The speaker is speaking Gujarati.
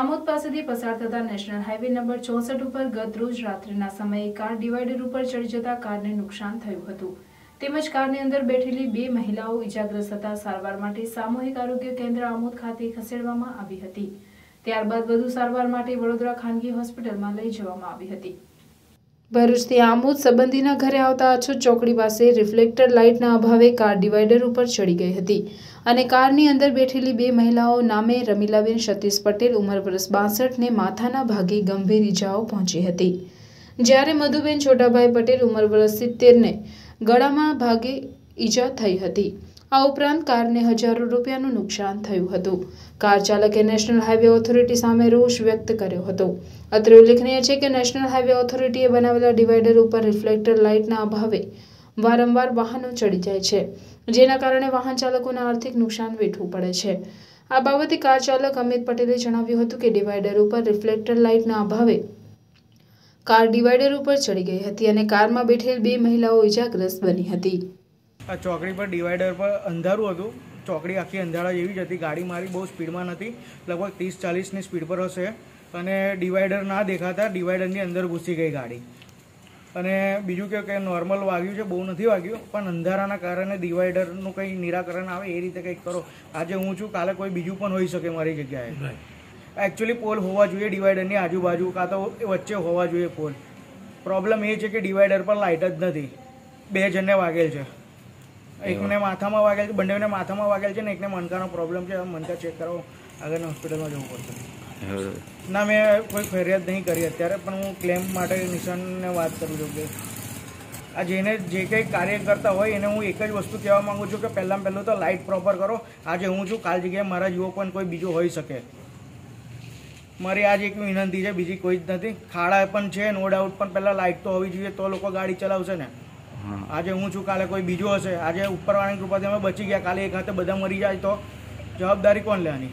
આમોદ પાસેથી પસાર થતા નેશનલ હાઈવે નંબર ચોસઠ ઉપર ગત રોજ રાત્રિના સમયે કાર ડિવાઈડર ઉપર ચડી જતા કારને નુકસાન થયું હતું. તેમજ કારની અંદર બેઠેલી બે મહિલાઓ ઇજાગ્રસ્ત થતા સારવાર માટે સામૂહિક આરોગ્ય કેન્દ્ર આમોદ ખાતે ખસેડવામાં આવી હતી. ત્યારબાદ વધુ સારવાર માટે વડોદરા ખાનગી હોસ્પિટલમાં લઈ જવામાં આવી હતી. ભરૂચથી આમોદ સંબંધીના ઘરે આવતા અછત ચોકડી પાસે રિફ્લેક્ટર લાઇટના અભાવે કાર ડિવાઈડર ઉપર ચડી ગઈ હતી અને કારની અંદર બેઠેલી બે મહિલાઓ નામે રમીલાબેન સતીશ પટેલ ઉંમર વર્ષ બાસઠને માથાના ભાગે ગંભીર ઈજાઓ પહોંચી હતી. જ્યારે મધુબેન છોટાભાઈ પટેલ ઉંમર વર્ષ સિત્તેરને ગળામાં ભાગે ઈજા થઈ હતી. આ ઉપરાંત કારને હજારો રૂપિયાનું નુકસાન થયું હતું. કાર ચાલકે નેશનલ હાઈવે ઓથોરિટી સામે રોષ વ્યક્ત કર્યો હતો. અત્રે ઉલ્લેખનીય છે કે નેશનલ હાઈવે ઓથોરિટીએ બનાવેલા ડિવાઈડર ઉપર રિફ્લેક્ટર લાઇટના અભાવે વારંવાર વાહનો ચડી જાય છે, જેના કારણે વાહન ચાલકોને આર્થિક નુકસાન વેઠવું પડે છે. આ બાબતે કાર ચાલક અમિત પટેલે જણાવ્યું હતું કે ડિવાઈડર ઉપર રિફ્લેક્ટર લાઇટના અભાવે કાર ડિવાઈડર ઉપર ચડી ગઈ હતી અને કારમાં બેઠેલ બે મહિલાઓ ઇજાગ્રસ્ત બની હતી. આ ચોકડી પર ડિવાઈડર પર અંધારું હતું. ચોકડી આખી અંધારા જેવી જ હતી. ગાડી મારી બહુ સ્પીડમાં નથી લગભગ ત્રીસ ચાલીસની સ્પીડ પર હશે. અને ડિવાઈડર ના દેખાતા ડિવાઈડરની અંદર ઘૂસી ગઈ ગાડી. અને બીજું કે કે નોર્મલ વાગ્યું છે. બહુ નથી વાગ્યું. પણ અંધારાના કારણે ડિવાઈડરનું કંઈ નિરાકરણ આવે એ રીતે કંઈક કરો. આજે હું છું. કાલે કોઈ બીજું પણ હોઈ શકે મારી જગ્યાએ. એકચ્યુઅલી પોલ હોવા જોઈએ ડિવાઈડરની આજુબાજુ કાં તો વચ્ચે હોવા જોઈએ પોલ પ્રોબ્લેમ એ છે કે ડિવાઈડર પર લાઇટ જ નથી. બે જણને વાગેલ છે. એકને માથામાં વાગેલ છે બંનેને માથામાં વાગેલ છે ને એકને મણકાનો પ્રોબ્લેમ છે મણકા ચેક કરાવો આગળ હોસ્પિટલમાં જવું પડશે. ના મેં કોઈ ફરિયાદ નહીં કરી અત્યારે પણ હું ક્લેમ માટે નિશાનને વાત કરું છું કે આ જેને જે કંઈ કાર્ય કરતા હોય એને હું એક જ વસ્તુ કહેવા માંગુ છું કે પહેલાં પહેલું તો લાઇટ પ્રોપર કરો. આજે હું છું કાલ જગ્યાએ મારા જેવો પણ કોઈ બીજો હોઈ શકે. મારી આજ એક વિનંતી છે બીજી કોઈ જ નથી. ખાડા પણ છે નો ડાઉટ પણ પહેલાં લાઇટ તો હોવી જોઈએ તો લોકો ગાડી ચલાવશે ને. આજે હું છું, કાલે કોઈ બીજું હશે. આજે ઉપરવાળાની કૃપાથી અમે બચી ગયા. કાલે એક હાથે બધા મરી જાય તો જવાબદારી કોણ લેવાની?